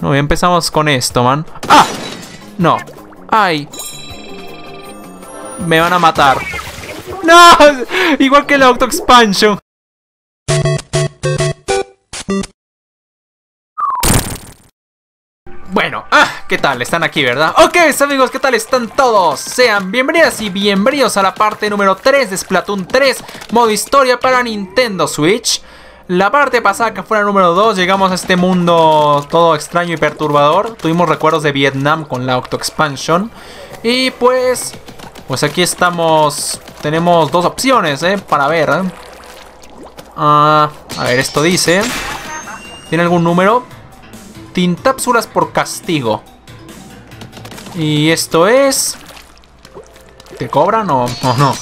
No, ya empezamos con esto, man. ¡Ah! No. ¡Ay! Me van a matar. ¡No! Igual que el Auto Expansion. Bueno, ah, ¿qué tal? Están aquí, ¿verdad? Ok, amigos, ¿qué tal están todos? Sean bienvenidas y bienvenidos a la parte número 3 de Splatoon 3, modo historia para Nintendo Switch. La parte pasada, que fue la número 2, llegamos a este mundo todo extraño y perturbador. Tuvimos recuerdos de Vietnam con la Octo Expansion. Y pues, pues aquí estamos, tenemos dos opciones, ¿eh? Para ver, ¿eh? Ah, a ver, esto dice... ¿Tiene algún número? Tintápsulas por castigo. Y esto es... ¿Te cobran o, no?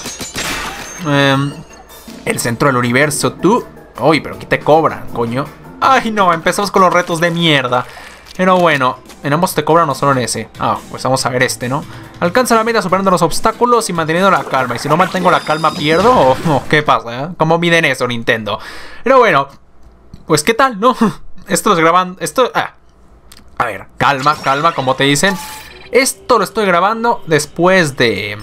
Em, el centro del universo, tú... Uy, pero aquí te cobran, coño. Ay, no, empezamos con los retos de mierda. Pero bueno, en ambos te cobran o solo en ese. Ah, pues vamos a ver este, ¿no? Alcanza la meta superando los obstáculos y manteniendo la calma. Y si no mantengo la calma, ¿pierdo? ¿O qué pasa? ¿Cómo miden eso, Nintendo? Pero bueno, pues ¿qué tal, no? Esto lo grabando... Esto... Ah. A ver, calma, calma, como te dicen. Esto lo estoy grabando después de...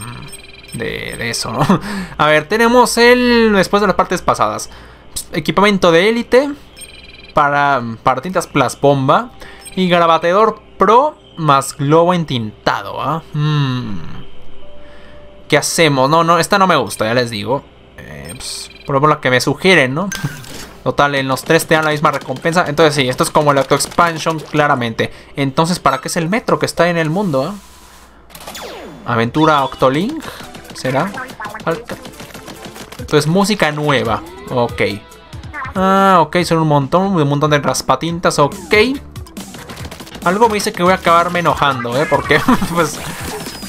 De, de eso, ¿no? A ver, tenemos el... Después de las partes pasadas equipamiento de élite para, para tintas Plus Bomba y grabateador Pro más globo entintado. Mm. ¿Qué hacemos? No, no, esta no me gusta, ya les digo. Eh, pues, por lo que me sugieren, ¿no? Total, en los tres te dan la misma recompensa. Entonces sí, esto es como el Auto Expansion, claramente. Entonces, ¿para qué es el metro que está en el mundo? Ah? Aventura Octolink, ¿será? Entonces, música nueva. Ok. Ah, ok, son un montón, un montón de raspatintas, ok. Algo me dice que voy a acabarme enojando, ¿eh? Porque, pues...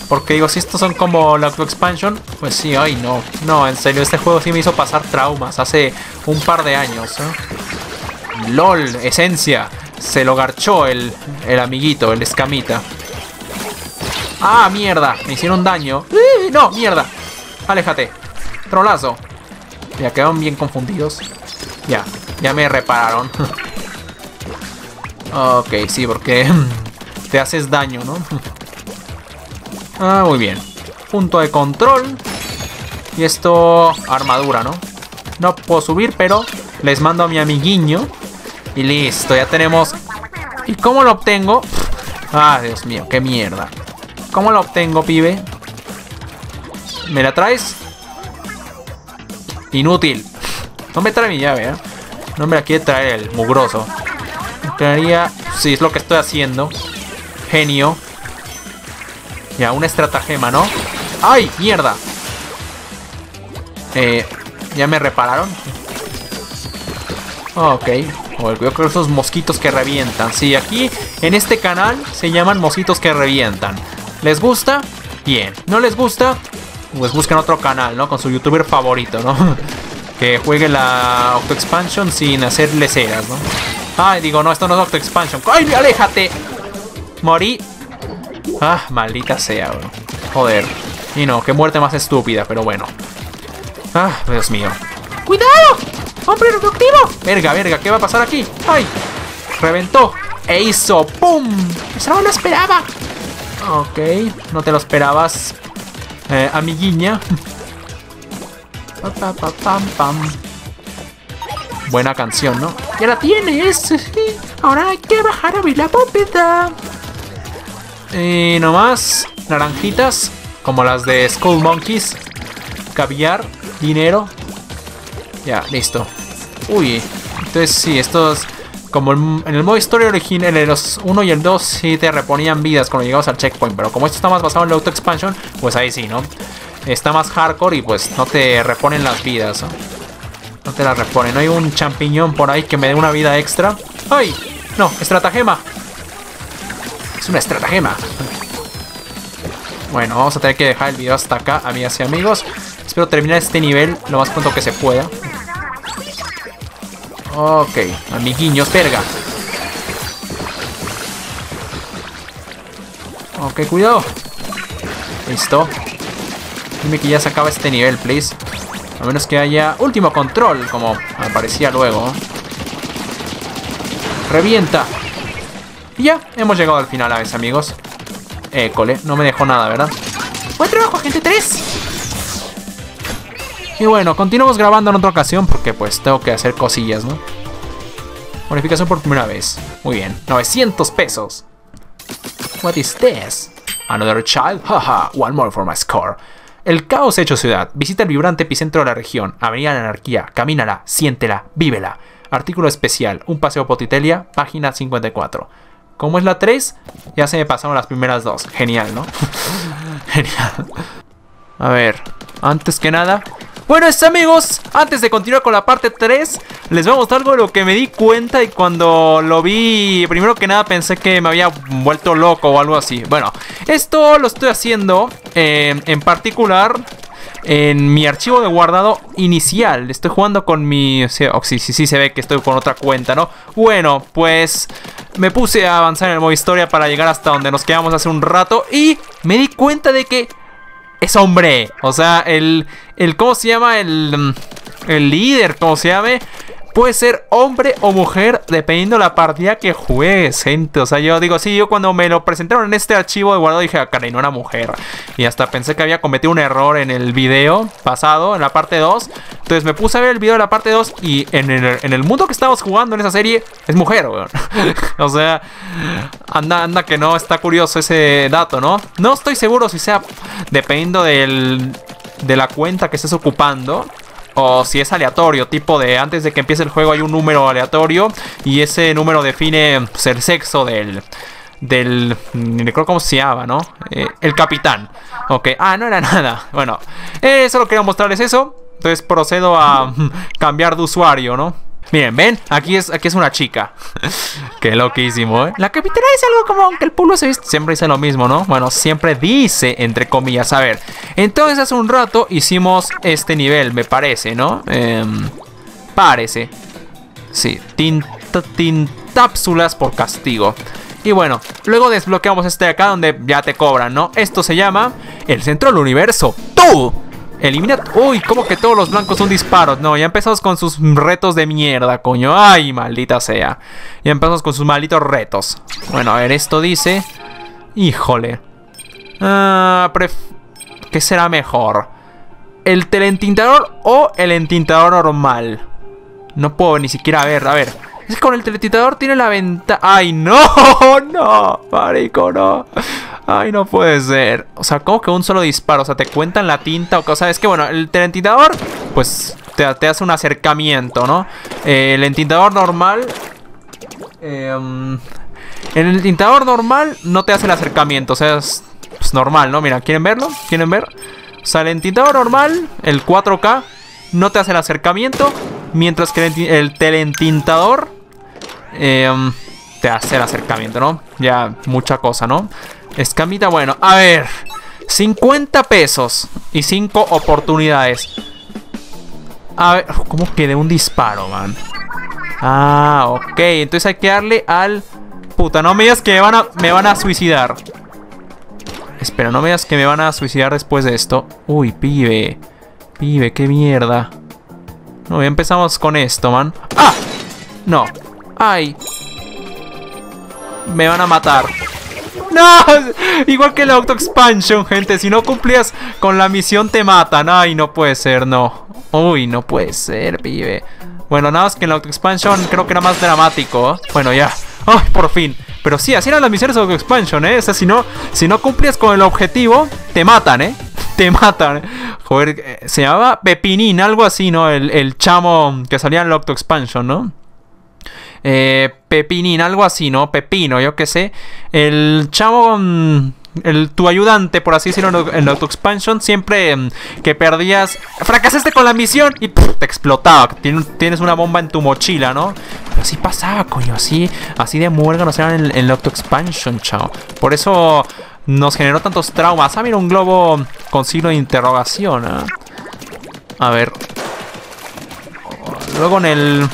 Porque digo, si estos son como la Expansion, pues sí, ay no. No, en serio, este juego sí me hizo pasar traumas hace un par de años. ¿eh? LOL, esencia. Se lo garchó el, el amiguito, el escamita. Ah, mierda, me hicieron daño. No, mierda. Aléjate. Trolazo. Ya quedaron bien confundidos. Ya, ya me repararon. ok, sí, porque te haces daño, ¿no? ah, muy bien. Punto de control. Y esto, armadura, ¿no? No puedo subir, pero les mando a mi amiguiño. Y listo, ya tenemos... ¿Y cómo lo obtengo? Ah, Dios mío, qué mierda. ¿Cómo lo obtengo, pibe? ¿Me la traes? Inútil. No me trae mi llave, ¿eh? No me la quiere traer el mugroso. Traería... Sí, es lo que estoy haciendo. Genio. Ya, una estratagema, ¿no? ¡Ay, mierda! Eh, ¿Ya me repararon? Ok. Yo creo que esos mosquitos que revientan. Sí, aquí en este canal se llaman mosquitos que revientan. ¿Les gusta? Bien. ¿No les gusta? Pues busquen otro canal, ¿no? Con su youtuber favorito, ¿no? que juegue la Auto Expansion sin hacerle ceras, ¿no? Ay, digo, no, esto no es Auto Expansion. ¡Ay, aléjate! Morí. Ah, maldita sea, bro. Joder. Y no, qué muerte más estúpida, pero bueno. Ah, Dios mío. ¡Cuidado! ¡Hombre reductivo! Verga, verga, ¿qué va a pasar aquí? ¡Ay! Reventó. E hizo ¡Pum! Eso no lo esperaba. Ok, no te lo esperabas, eh, amiguiña. Buena canción, ¿no? Ya la tienes. Ahora hay que bajar a ver la bóveda. Y nomás naranjitas, como las de Skull Monkeys. Caviar, dinero. Ya, listo. Uy, entonces sí, estos... Como en el modo historia original, en los 1 y el 2 sí te reponían vidas cuando llegabas al checkpoint. Pero como esto está más basado en la auto expansion, pues ahí sí, ¿no? está más hardcore y pues no te reponen las vidas. ¿no? no te las reponen. Hay un champiñón por ahí que me dé una vida extra. ¡Ay! No, estratagema. Es una estratagema. Bueno, vamos a tener que dejar el video hasta acá, amigas y amigos. Espero terminar este nivel lo más pronto que se pueda. Ok, amiguiños, verga. Ok, cuidado. Listo. Dime que ya se acaba este nivel, please. A menos que haya último control, como aparecía luego. Revienta. Y ya, hemos llegado al final a veces, amigos. École, no me dejó nada, ¿verdad? Buen trabajo, gente 3. Y bueno, continuamos grabando en otra ocasión porque pues tengo que hacer cosillas, ¿no? Bonificación por primera vez. Muy bien. 900 pesos. What is this? Another child? Haha, one more for my score. El caos hecho ciudad. Visita el vibrante epicentro de la región. Avenida la Anarquía. Camínala, siéntela, vívela. Artículo especial. Un paseo potitelia. Página 54. ¿Cómo es la 3? Ya se me pasaron las primeras dos. Genial, ¿no? Genial. A ver, antes que nada, bueno, amigos, antes de continuar con la parte 3, les voy a mostrar algo de lo que me di cuenta y cuando lo vi, primero que nada pensé que me había vuelto loco o algo así. Bueno, esto lo estoy haciendo eh, en particular en mi archivo de guardado inicial. Estoy jugando con mi... Oh, sí, sí, sí, se ve que estoy con otra cuenta, ¿no? Bueno, pues me puse a avanzar en el modo historia para llegar hasta donde nos quedamos hace un rato y me di cuenta de que es hombre. O sea, el, el ¿cómo se llama? El, el líder, ¿cómo se llame? Puede ser hombre o mujer dependiendo la partida que juegues, gente. O sea, yo digo, sí, yo cuando me lo presentaron en este archivo de guardado dije, ah, caray, no era mujer. Y hasta pensé que había cometido un error en el video pasado, en la parte 2. Entonces me puse a ver el video de la parte 2 y en el, mundo que estábamos jugando en esa serie es mujer, weón. o sea, anda, anda que no, está curioso ese dato, ¿no? No estoy seguro si sea dependiendo del, de la cuenta que estés ocupando o si es aleatorio, tipo de antes de que empiece el juego hay un número aleatorio y ese número define pues, el sexo del del ni recuerdo cómo se llama, ¿no? Eh, el capitán. Ok, ah, no era nada. Bueno, eh, solo quería mostrarles eso. Entonces procedo a cambiar de usuario, ¿no? Miren, ven, aquí es, aquí es una chica. Qué loquísimo, ¿eh? La capitana dice algo como que el pueblo se Siempre dice lo mismo, ¿no? Bueno, siempre dice, entre comillas. A ver, entonces hace un rato hicimos este nivel, me parece, ¿no? Eh, parece. Sí, tintápsulas por castigo. Y bueno, luego desbloqueamos este de acá donde ya te cobran, ¿no? Esto se llama el centro del universo. ¡Tú! Elimina... Uy, ¿cómo que todos los blancos son disparos? No, ya empezamos con sus retos de mierda, coño. Ay, maldita sea. Ya empezamos con sus malditos retos. Bueno, a ver, esto dice... Híjole. Ah, ¿Qué será mejor? ¿El telentintador o el entintador normal? No puedo ni siquiera ver, a ver. Es que con el teletitador tiene la venta... ¡Ay, no! ¡No! Marico, no. Ay, no puede ser. O sea, como que un solo disparo. O sea, te cuentan la tinta o cosa. Es que, bueno, el teletitador, pues, te, hace un acercamiento, ¿no? Eh, el entintador normal... Em, en el tintador normal no te hace el acercamiento. O sea, es pues, normal, ¿no? Mira, ¿quieren verlo? ¿Quieren ver? O sea, el entintador normal, el 4K, no te hace el acercamiento. Mientras que el, telentintador em, te hace el acercamiento, ¿no? Ya mucha cosa, ¿no? Escamita, bueno, a ver. 50 pesos y 5 oportunidades. A ver, ¿cómo que de un disparo, man? Ah, ok. Entonces hay que darle al... Puta, no me digas que me van a, me van a suicidar. Espera, no me digas que me van a suicidar después de esto. Uy, pibe. Pibe, qué mierda. No, ya empezamos con esto, man. ¡Ah! No. ¡Ay! Me van a matar. ¡No! Igual que el Auto Expansion, gente. Si no cumplías con la misión, te matan. Ay, no puede ser, no. Uy, no puede ser, pibe. Bueno, nada más que en el Auto Expansion creo que era más dramático. Bueno, ya. ¡Ay, por fin! Pero sí, así eran las misiones de Auto Expansion, ¿eh? O sea, si no, si no cumplías con el objetivo, te matan, ¿eh? te matan. Joder, eh, se llamaba Pepinín, algo así, ¿no? El, chamo que salía en el Octo Expansion, ¿no? Eh, Pepinín, algo así, ¿no? Pepino, yo qué sé. El chamo... Mm, el, tu ayudante, por así decirlo, en el Auto Expansion, siempre mm, que perdías, fracasaste con la misión y te explotaba. Tienes, una bomba en tu mochila, ¿no? Pero así pasaba, coño, así, así de muérganos eran en, en el Auto Expansion, chao. Por eso nos generó tantos traumas. Ah, mira, un globo con signo de interrogación. ¿eh? A ver. Luego en el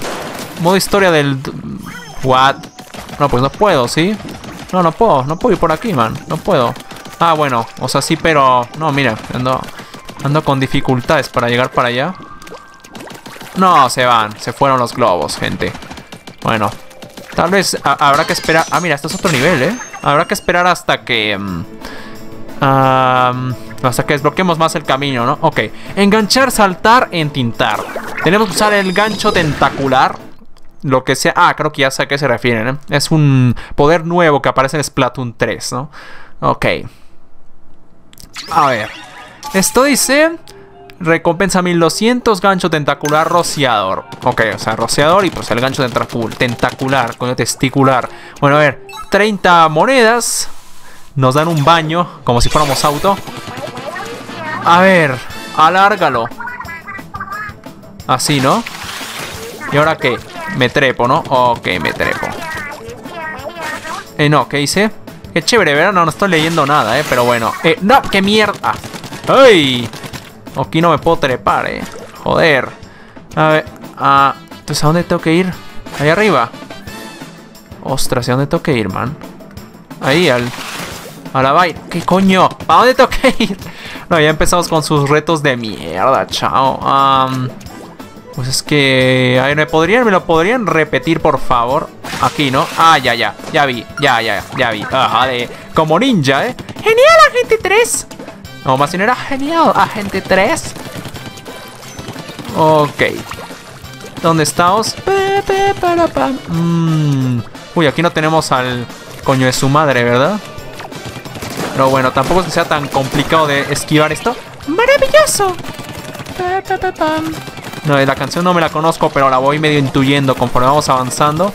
modo historia del... What? No, pues no puedo, ¿sí? No, no puedo. No puedo ir por aquí, man. No puedo. Ah, bueno. O sea, sí, pero... No, mira. Ando, ando con dificultades para llegar para allá. No, se van. Se fueron los globos, gente. Bueno. Tal vez habrá que esperar... Ah, mira, esto es otro nivel, ¿eh? Habrá que esperar hasta que... Mm, hasta que desbloqueemos más el camino, ¿no? Ok. Enganchar, saltar, entintar. Tenemos que usar el gancho tentacular. Lo que sea... Ah, creo que ya sé a qué se refieren, ¿eh? Es un poder nuevo que aparece en Splatoon 3, ¿no? Ok. A ver. Esto dice... Recompensa 1200, gancho tentacular, rociador. Ok, o sea, rociador y pues el gancho tentacular, con testicular. Bueno, a ver, 30 monedas. Nos dan un baño, como si fuéramos auto. A ver, alárgalo. Así, ¿no? ¿Y ahora qué? Me trepo, ¿no? Ok, me trepo. Eh, no, ¿qué hice? Qué chévere, ¿verdad? No, no estoy leyendo nada, ¿eh? Pero bueno. Eh, no, qué mierda. ¡Ay! Aquí no me puedo trepar, eh. Joder. A ver. Ah, entonces, ¿a dónde tengo que ir? Ahí arriba. Ostras, ¿a dónde tengo que ir, man? Ahí, al... A la vaina. ¿Qué coño? ¿A dónde tengo que ir? No, ya empezamos con sus retos de mierda, chao. Pues es que... A ver, ¿me podrían, me lo podrían repetir, por favor? Aquí, ¿no? Ah, ya, ya. Ya vi. Ya, ya, ya vi. Ajá, de... Como ninja, ¿eh? Genial, agente 3. No, más bien era genial, agente 3. Ok. ¿Dónde estamos? Mm. Uy, aquí no tenemos al coño de su madre, ¿verdad? Pero bueno, tampoco es que sea tan complicado de esquivar esto. ¡Maravilloso! No, la canción no me la conozco, pero la voy medio intuyendo conforme vamos avanzando.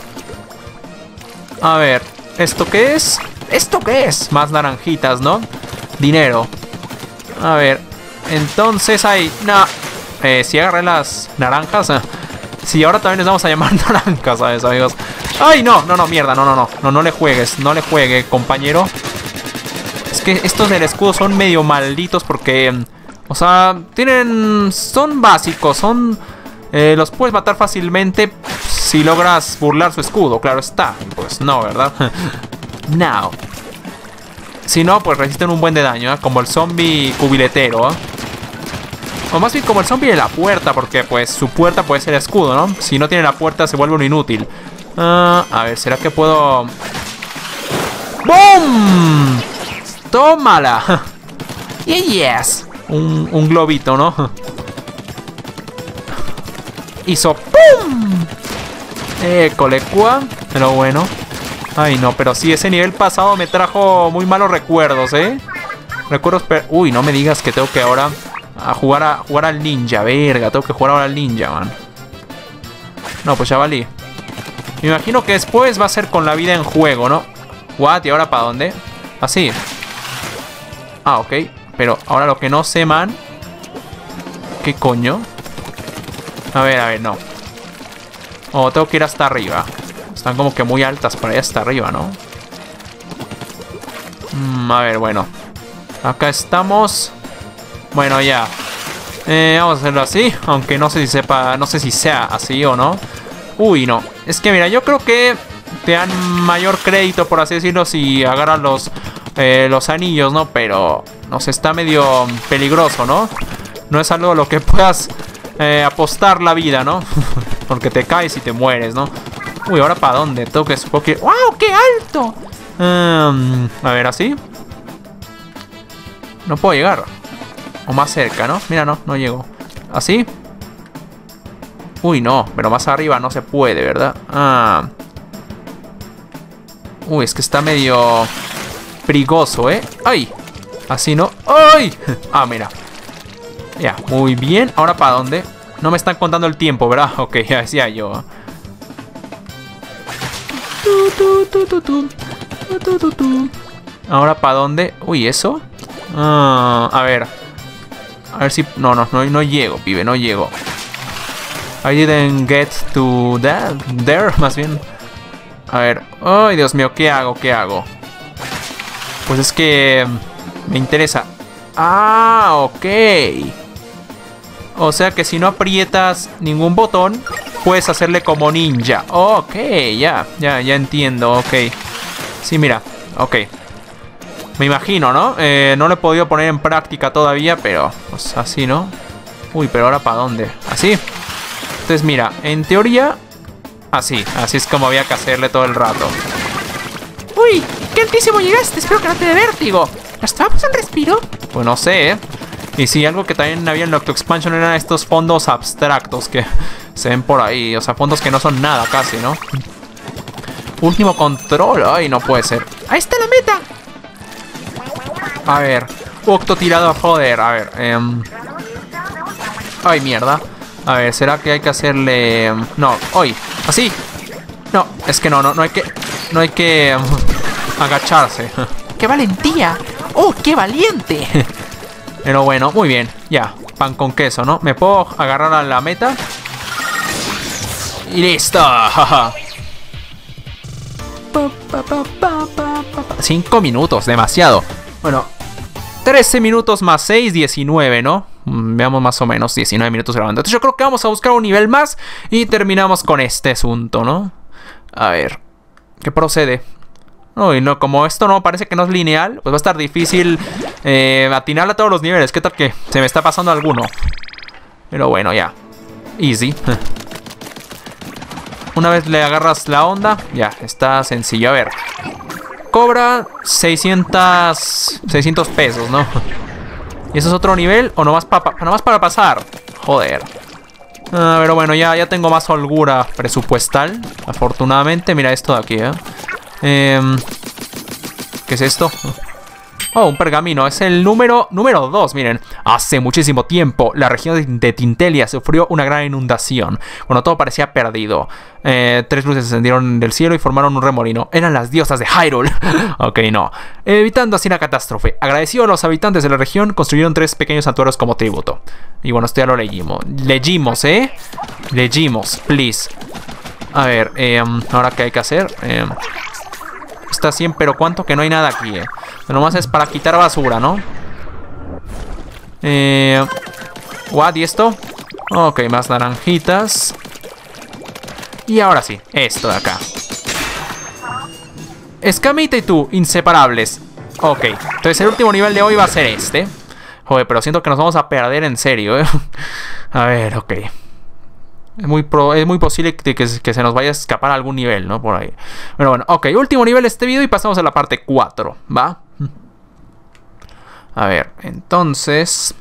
A ver, ¿esto qué es? ¿Esto qué es? Más naranjitas, ¿no? Dinero. A ver. Entonces hay... No. Eh, si agarré las naranjas. Eh. Sí, ahora también les vamos a llamar naranjas, ¿sabes, amigos? ¡Ay, no! No, no, mierda. No, no, no. No, no le juegues. No le juegue, compañero. Es que estos del escudo son medio malditos porque... O sea, tienen... Son básicos. Son... Eh, los puedes matar fácilmente si logras burlar su escudo. Claro está. Pues no, ¿verdad? no. Si no, pues resisten un buen de daño, ¿eh? Como el zombie cubiletero, ¿eh? O más bien como el zombie de la puerta, porque pues su puerta puede ser escudo, ¿no? Si no tiene la puerta se vuelve un inútil. Ah, a ver, ¿será que puedo...? ¡Bum! ¡Tómala! ¡Y yes! Un, un globito, ¿no? Hizo ¡Pum! Eh, colecua. Pero bueno. Ay, no, pero sí, ese nivel pasado me trajo muy malos recuerdos, ¿eh? Recuerdos... Uy, no me digas que tengo que ahora... A jugar, a jugar al ninja, verga. Tengo que jugar ahora al ninja, man. No, pues ya valí. Me imagino que después va a ser con la vida en juego, ¿no? What? ¿Y ahora para dónde? Así. Ah, ok. Pero ahora lo que no sé, man... ¿Qué coño? A ver, a ver, no. Oh, tengo que ir hasta arriba. Están como que muy altas para allá hasta arriba, ¿no? Mm, a ver, bueno. Acá estamos. Bueno, ya. Eh, vamos a hacerlo así. Aunque no sé si sepa. No sé si sea así o no. Uy, no. Es que mira, yo creo que te dan mayor crédito, por así decirlo, si agarras los, eh, los anillos, ¿no? Pero, sé, está medio peligroso, ¿no? No es algo a lo que puedas eh, apostar la vida, ¿no? Porque te caes y te mueres, ¿no? Uy, ¿ahora para dónde? Tengo que... que... ¡Wow! ¡Qué alto! Um, a ver, ¿así? No puedo llegar. O más cerca, ¿no? Mira, no, no llego. ¿Así? Uy, no. Pero más arriba no se puede, ¿verdad? Ah. Uy, es que está medio... Prigoso, ¿eh? ¡Ay! Así, ¿no? ¡Ay! Ah, mira. Ya, muy bien. ¿Ahora para dónde? No me están contando el tiempo, ¿verdad? Ok, ya decía yo. Ahora, ¿para dónde? Uy, ¿eso? Ah, a ver. A ver si... No, no, no, no llego, pibe, no llego. I didn't get to that, there, más bien. A ver. Ay, Dios mío, ¿qué hago? ¿Qué hago? Pues es que... Me interesa. Ah, ok. O sea que si no aprietas ningún botón, puedes hacerle como ninja. Ok, ya, ya, ya entiendo, ok. Sí, mira, ok. Me imagino, ¿no? Eh, no lo he podido poner en práctica todavía, pero pues así, ¿no? Uy, pero ahora ¿para dónde? ¿Así? Entonces, mira, en teoría Así, así es como había que hacerle todo el rato. Uy, qué altísimo llegaste. Espero que no te dé vértigo. ¿Nos tomamos un respiro? Pues no sé, ¿eh? Y sí, algo que también había en Octo Expansion eran estos fondos abstractos que se ven por ahí. O sea, fondos que no son nada casi, ¿no? Último control. Ay, no puede ser. Ahí está la meta. A ver. Octo tirado a joder. A ver. Em, ay, mierda. A ver, ¿será que hay que hacerle...? Em, no, hoy. Así. No, es que no, no, no hay que... No hay que... Em, agacharse. ¡Qué valentía! ¡Oh, qué valiente! Pero bueno, muy bien. Ya, pan con queso, ¿no? ¿Me puedo agarrar a la meta? Y listo. Cinco minutos, demasiado. Bueno, 13 minutos más 6, 19, ¿no? Mm, veamos más o menos 19 minutos grabando. Entonces yo creo que vamos a buscar un nivel más y terminamos con este asunto, ¿no? A ver, ¿qué procede? Uy, no, como esto no parece que no es lineal, pues va a estar difícil eh, atinar a todos los niveles. ¿Qué tal que se me está pasando alguno? Pero bueno, ya. Easy. Una vez le agarras la onda, ya, está sencillo. A ver. Cobra 600, 600 pesos, ¿no? ¿Y eso es otro nivel? ¿O nomás, pa, nomás para pasar? Joder. Ah, pero bueno, ya, ya tengo más holgura presupuestal. Afortunadamente. Mira esto de aquí, ¿eh? Eh, ¿Qué es esto? Oh, un pergamino. Es el número número 2, miren. Hace muchísimo tiempo, la región de Tintelia sufrió una gran inundación. Cuando todo parecía perdido. Eh, tres luces se encendieron del cielo y formaron un remolino. Eran las diosas de Hyrule. ok, no. Evitando así la catástrofe. Agradecido a los habitantes de la región, construyeron tres pequeños santuarios como tributo. Y bueno, esto ya lo leímos. Leímos, ¿eh? Leímos, please. A ver, eh, ahora qué hay que hacer. Eh, Está 100, pero ¿cuánto? Que no hay nada aquí, eh. Nomás es para quitar basura, ¿no? Eh... What? ¿Y esto? Ok, más naranjitas. Y ahora sí, esto de acá. Escamita y tú, inseparables. Ok, entonces el último nivel de hoy va a ser este. Joder, pero siento que nos vamos a perder en serio, ¿eh? A ver, ok. Es muy, es muy posible que, que, se nos vaya a escapar algún nivel, ¿no? Por ahí. Pero bueno, ok. Último nivel de este video y pasamos a la parte 4, ¿va? A ver, entonces...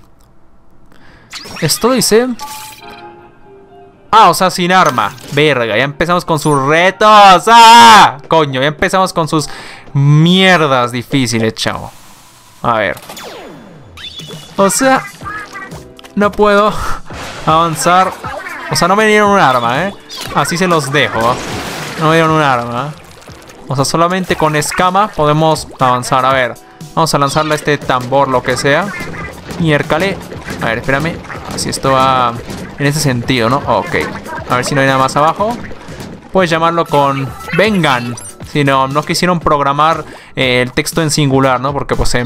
Esto dice... Ah, o sea, sin arma. Verga, ya empezamos con sus retos. ¡Ah! Coño, ya empezamos con sus mierdas difíciles, chavo. A ver. O sea... No puedo avanzar o sea, no me dieron un arma, ¿eh? Así se los dejo. No me dieron un arma. O sea, solamente con escama podemos avanzar. A ver, vamos a lanzarle a este tambor, lo que sea. Miércale. A ver, espérame. Así esto va en ese sentido, ¿no? Ok. A ver si no hay nada más abajo. Puedes llamarlo con vengan. Si no, no quisieron programar eh, el texto en singular, ¿no? Porque pues en,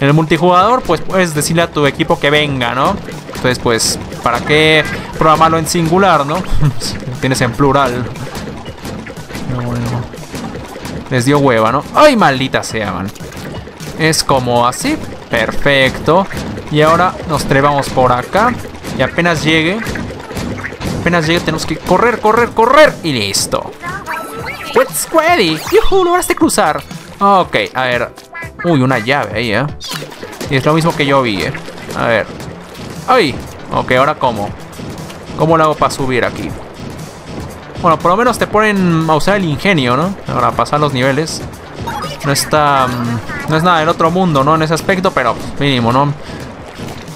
el multijugador pues puedes decirle a tu equipo que venga, ¿no? Entonces pues, ¿para qué programarlo en singular, no? Tienes en plural. bueno. Les dio hueva, ¿no? ¡Ay, maldita sea, man! Es como así. Perfecto. Y ahora nos trevamos por acá. Y apenas llegue... Apenas llegue tenemos que correr, correr, correr. Y listo. What's ready? ¡Yuhu! Lograste cruzar. Ok, a ver. Uy, una llave ahí, ¿eh? Y es lo mismo que yo vi, ¿eh? A ver. ¡Ay! Ok, ahora cómo. ¿Cómo lo hago para subir aquí? Bueno, por lo menos te ponen a usar el ingenio, ¿no? Para pasar los niveles. No está... Mm, no es nada del otro mundo, ¿no? En ese aspecto, pero mínimo, ¿no?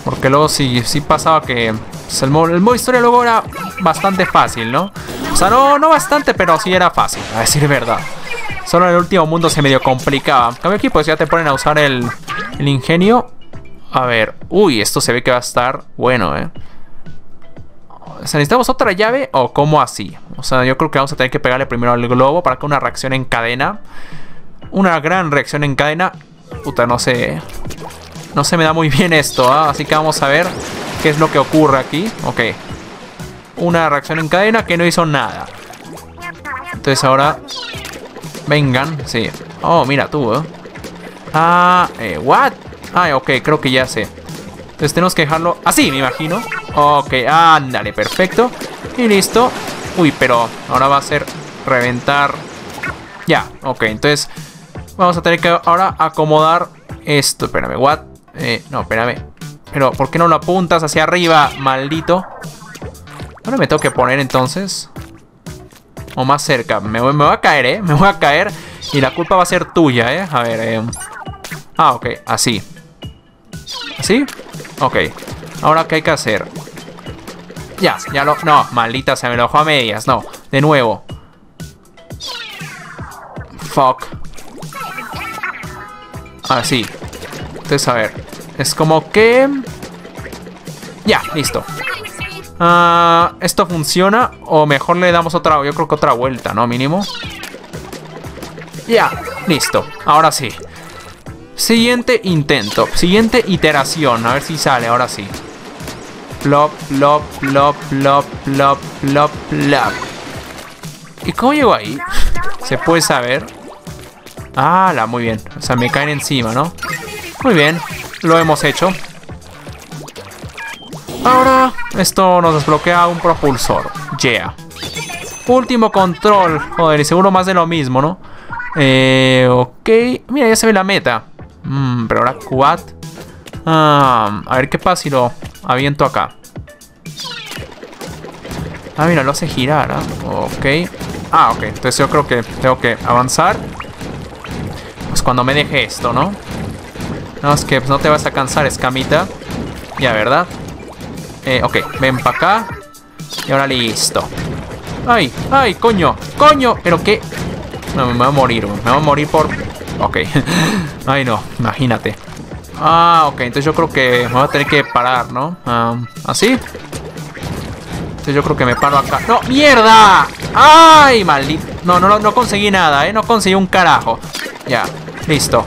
Porque luego sí, sí pasaba que... Pues, el modo historia luego era bastante fácil, ¿no? O sea, no, no bastante, pero sí era fácil, a decir verdad. Solo en el último mundo se medio complicaba. Cambio aquí, pues ya te ponen a usar el, el ingenio. A ver, uy, esto se ve que va a estar bueno, ¿eh? ¿necesitamos otra llave o cómo así? O sea, yo creo que vamos a tener que pegarle primero al globo para que una reacción en cadena. Una gran reacción en cadena. Puta, no sé. No se me da muy bien esto, ¿ah? Así que vamos a ver qué es lo que ocurre aquí. Ok una reacción en cadena que no hizo nada. Entonces ahora... Vengan, sí. Oh, mira tú, ¿eh? Ah, eh, what? Ah, ok, creo que ya sé. Entonces tenemos que dejarlo así, me imagino. Ok, ándale, perfecto. Y listo. Uy, pero ahora va a ser reventar. Ya, ok, entonces vamos a tener que ahora acomodar esto. Espérame, what? Eh, no, espérame. Pero, ¿por qué no lo apuntas hacia arriba, maldito? Ahora me tengo que poner entonces. O más cerca. Me voy, me voy a caer, ¿eh? Me voy a caer. Y la culpa va a ser tuya, ¿eh? A ver, eh. Ah, ok, así. ¿Así? Ok. Ahora, ¿qué hay que hacer? Ya, ya lo... No, maldita, se me lo dejó a medias. No, de nuevo. Fuck. Así. Entonces, a ver. Es como que... Ya, listo. Ah, ¿Esto funciona? O mejor le damos otra... Yo creo que otra vuelta, ¿no? Mínimo. Ya, listo. Ahora sí. Siguiente intento. Siguiente iteración. A ver si sale, ahora sí. Plop, plop, plop, plop, plop, plop, plop. ¿Y cómo llego ahí? ¿Se puede saber? Ah, la, muy bien. O sea, me caen encima, ¿no? Muy bien. Lo hemos hecho. Ahora, esto nos desbloquea un propulsor. Yeah. Último control. Joder, y seguro más de lo mismo, ¿no? Eh, ok. Mira, ya se ve la meta. Mm, pero ahora quad. Ah, a ver qué pasa si lo aviento acá. Ah, mira, lo hace girar, ¿ah? Ok. Ah, ok. Entonces yo creo que tengo que avanzar. Pues cuando me deje esto, ¿no? No, es que pues, no te vas a cansar, escamita. Ya, ¿verdad? Eh, ok, ven para acá. Y ahora listo. ¡Ay! ¡Ay, coño! ¡Coño! ¿Pero qué? No, me voy a morir, me voy a morir por... Ok. Ay, no, imagínate. Ah, ok, entonces yo creo que me voy a tener que parar, ¿no? ¿Así? Entonces yo creo que me paro acá. ¡No! ¡Mierda! ¡Ay, maldito! No, no, no conseguí nada, ¿eh? No conseguí un carajo. Ya, listo.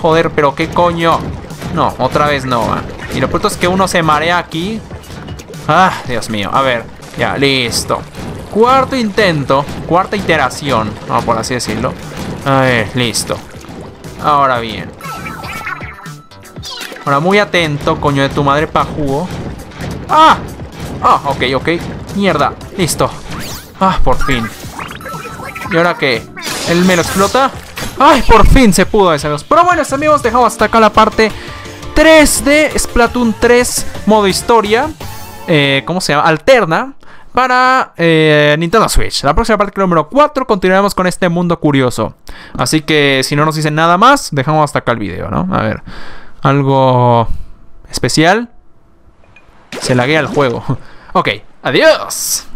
Joder, pero qué coño. No, otra vez no. ¿eh? Y lo pronto es que uno se marea aquí. Ah, Dios mío. A ver, ya, listo. Cuarto intento, cuarta iteración, vamos por así decirlo. A ver, listo. Ahora bien. Ahora muy atento, coño de tu madre pa' jugo. ¡Ah! Ah, ok, ok. Mierda, listo. Ah, por fin. ¿Y ahora qué? ¿Él me lo explota? ¡Ay, por fin se pudo, amigos! Pero bueno, amigos, dejamos hasta acá la parte 3 de Splatoon 3 modo historia. Eh, ¿Cómo se llama? Alterna para eh, Nintendo Switch. La próxima parte, número 4, continuaremos con este mundo curioso. Así que si no nos dicen nada más, dejamos hasta acá el video, ¿no? A ver, algo especial. Se laguea el juego. ok, adiós.